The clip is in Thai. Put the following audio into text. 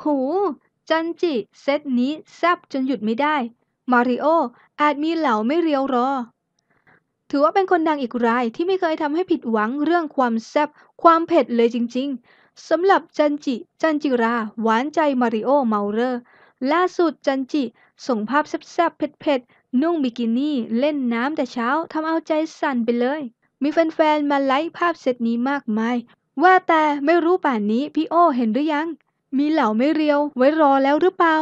โหจันจิ เซตนี้แซบจนหยุดไม่ได้ มาริโออาจมีเหลาไม้เรียวรอ ถือว่าเป็นคนดังอีกรายที่ไม่เคยทำให้ผิดหวังเรื่องความแซบความเผ็ดเลยจริง ๆสำหรับจันจิ จันจิรา หวานใจมาริโอเมาเรอร์ล่าสุดจันจิ ส่งภาพแซบๆเผ็ดๆนุ่งบิกินี่เล่นน้ำแต่เช้าทำเอาใจสั่นไปเลย มีแฟนๆมาไลค์ภาพเซตนี้มากมาย ว่าแต่ไม่รู้ป่านนี้พี่โอเห็นหรือยัง มีเหล่าไม่เรียวไว้รอแล้วหรือเปล่า